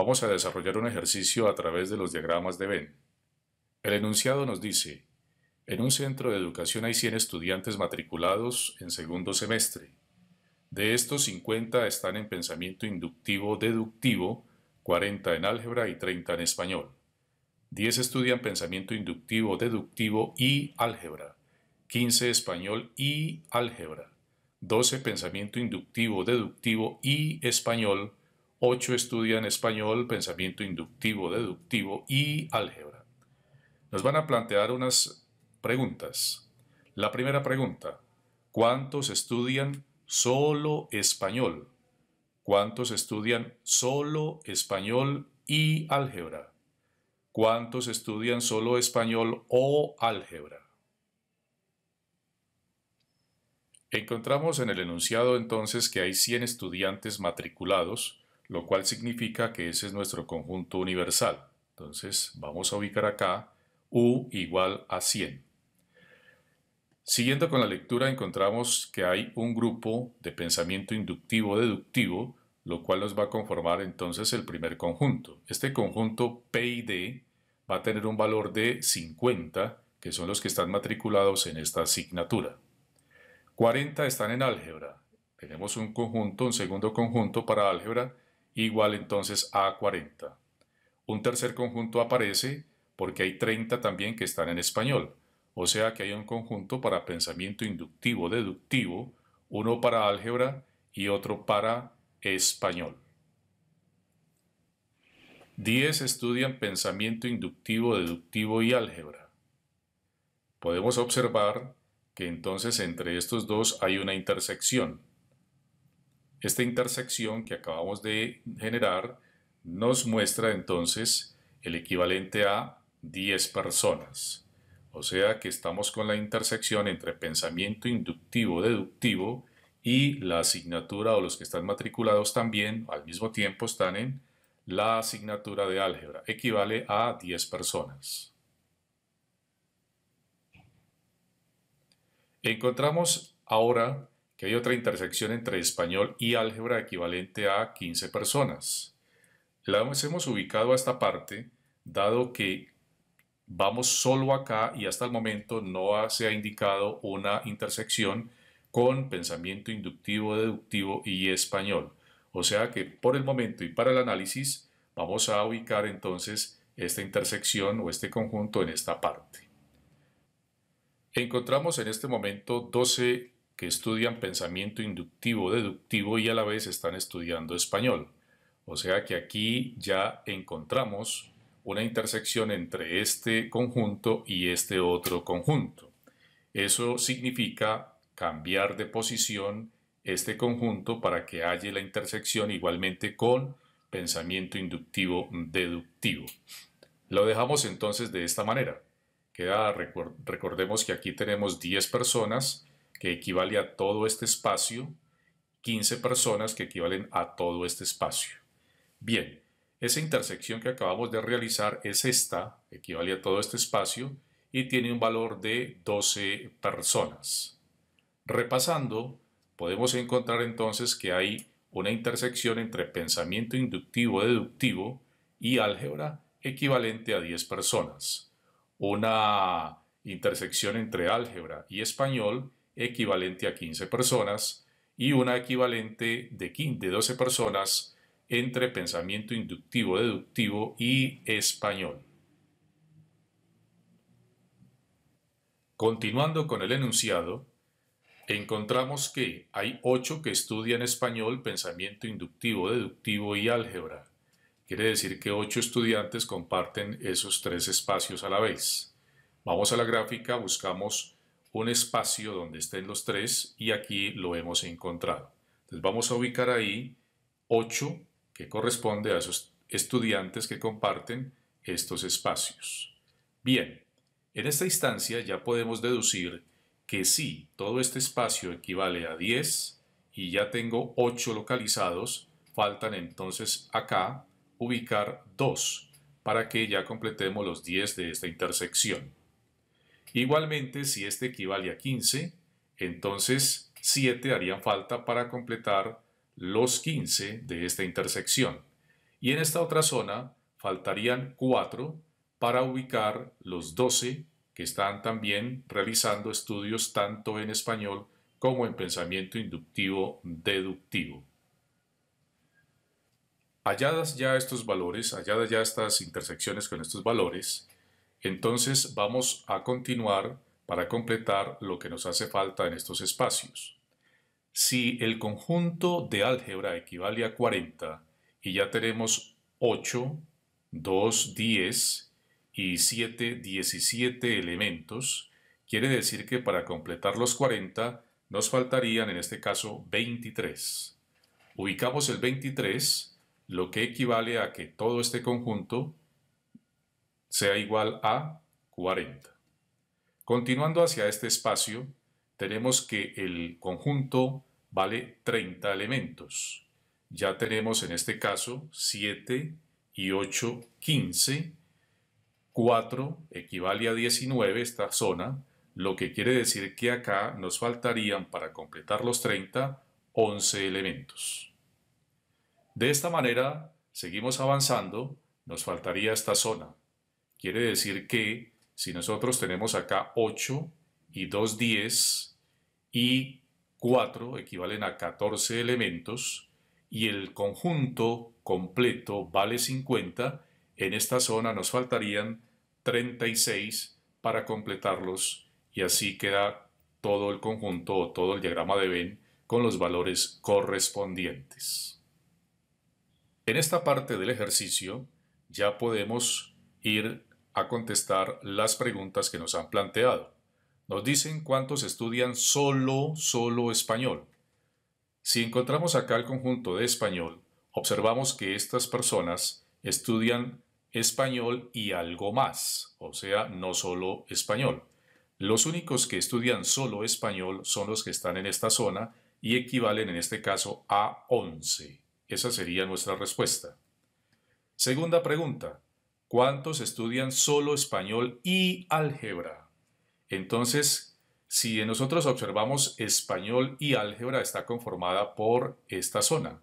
Vamos a desarrollar un ejercicio a través de los diagramas de Venn. El enunciado nos dice, en un centro de educación hay 100 estudiantes matriculados en segundo semestre. De estos 50 están en pensamiento inductivo deductivo, 40 en álgebra y 30 en español. 10 estudian pensamiento inductivo deductivo y álgebra, 15 español y álgebra, 12 pensamiento inductivo deductivo y español, 8 estudian español, pensamiento inductivo, deductivo y álgebra. Nos van a plantear unas preguntas. La primera pregunta, ¿cuántos estudian solo español? ¿Cuántos estudian solo español y álgebra? ¿Cuántos estudian solo español o álgebra? Encontramos en el enunciado entonces que hay 100 estudiantes matriculados, lo cual significa que ese es nuestro conjunto universal. Entonces vamos a ubicar acá U igual a 100. Siguiendo con la lectura encontramos que hay un grupo de pensamiento inductivo-deductivo, lo cual nos va a conformar entonces el primer conjunto. Este conjunto P y D va a tener un valor de 50, que son los que están matriculados en esta asignatura. 40 están en álgebra. Tenemos un conjunto, un segundo conjunto para álgebra, igual entonces a 40. Un tercer conjunto aparece porque hay 30 también que están en español, o sea que hay un conjunto para pensamiento inductivo deductivo, uno para álgebra y otro para español. 10 estudian pensamiento inductivo, deductivo y álgebra. Podemos observar que entonces entre estos dos hay una intersección. Esta intersección que acabamos de generar nos muestra entonces el equivalente a 10 personas. O sea que estamos con la intersección entre pensamiento inductivo deductivo y la asignatura o los que están matriculados también al mismo tiempo están en la asignatura de álgebra. Equivale a 10 personas. Encontramos ahora que hay otra intersección entre español y álgebra equivalente a 15 personas. La hemos ubicado a esta parte, dado que vamos solo acá y hasta el momento no se ha indicado una intersección con pensamiento inductivo, deductivo y español. O sea que por el momento y para el análisis vamos a ubicar entonces esta intersección o este conjunto en esta parte. Encontramos en este momento 12 que estudian pensamiento inductivo, deductivo y a la vez están estudiando español. O sea que aquí ya encontramos una intersección entre este conjunto y este otro conjunto. Eso significa cambiar de posición este conjunto para que haya la intersección igualmente con pensamiento inductivo deductivo. Lo dejamos entonces de esta manera. Queda, recordemos que aquí tenemos 10 personas que equivale a todo este espacio, 15 personas que equivalen a todo este espacio. Bien, esa intersección que acabamos de realizar es esta, equivale a todo este espacio, y tiene un valor de 12 personas. Repasando, podemos encontrar entonces que hay una intersección entre pensamiento inductivo-deductivo y álgebra equivalente a 10 personas. Una intersección entre álgebra y español equivalente a 15 personas y una equivalente de, 12 personas entre pensamiento inductivo, deductivo y español. Continuando con el enunciado, encontramos que hay 8 que estudian español, pensamiento inductivo, deductivo y álgebra. Quiere decir que 8 estudiantes comparten esos tres espacios a la vez. Vamos a la gráfica, buscamos un espacio donde estén los tres y aquí lo hemos encontrado. Entonces vamos a ubicar ahí 8 que corresponde a esos estudiantes que comparten estos espacios. Bien, en esta instancia ya podemos deducir que si todo este espacio equivale a 10 y ya tengo 8 localizados, faltan entonces acá ubicar 2 para que ya completemos los 10 de esta intersección. Igualmente, si este equivale a 15, entonces 7 harían falta para completar los 15 de esta intersección. Y en esta otra zona faltarían 4 para ubicar los 12 que están también realizando estudios tanto en español como en pensamiento inductivo deductivo. Halladas ya estos valores, halladas ya estas intersecciones con estos valores, entonces vamos a continuar para completar lo que nos hace falta en estos espacios. Si el conjunto de álgebra equivale a 40 y ya tenemos 8, 2, 10 y 7, 17 elementos, quiere decir que para completar los 40 nos faltarían en este caso 23. Ubicamos el 23 lo que equivale a que todo este conjunto sea igual a 40. Continuando hacia este espacio, tenemos que el conjunto vale 30 elementos. Ya tenemos en este caso 7 y 8, 15. 4 equivale a 19 esta zona, lo que quiere decir que acá nos faltarían para completar los 30, 11 elementos. De esta manera, seguimos avanzando, nos faltaría esta zona. Quiere decir que si nosotros tenemos acá 8 y 2 10 y 4 equivalen a 14 elementos y el conjunto completo vale 50, en esta zona nos faltarían 36 para completarlos y así queda todo el conjunto o todo el diagrama de Venn con los valores correspondientes. En esta parte del ejercicio ya podemos ir a contestar las preguntas que nos han planteado. Nos dicen cuántos estudian solo, solo español. Si encontramos acá el conjunto de español, observamos que estas personas estudian español y algo más, o sea, no solo español. Los únicos que estudian solo español son los que están en esta zona y equivalen en este caso a 11. Esa sería nuestra respuesta. Segunda pregunta. ¿Cuántos estudian solo español y álgebra? Entonces, si nosotros observamos español y álgebra está conformada por esta zona,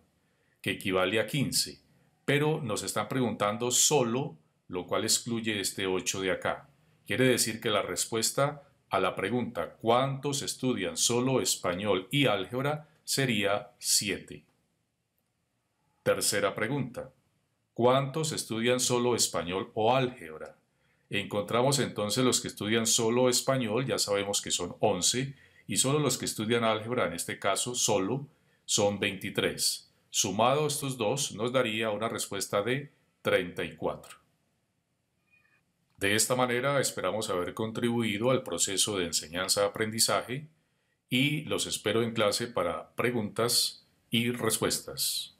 que equivale a 15, pero nos están preguntando solo, lo cual excluye este 8 de acá. Quiere decir que la respuesta a la pregunta ¿cuántos estudian solo español y álgebra? sería 7. Tercera pregunta. ¿Cuántos estudian solo español o álgebra? Encontramos entonces los que estudian solo español, ya sabemos que son 11, y solo los que estudian álgebra, en este caso solo, son 23. Sumado estos dos nos daría una respuesta de 34. De esta manera esperamos haber contribuido al proceso de enseñanza-aprendizaje y los espero en clase para preguntas y respuestas.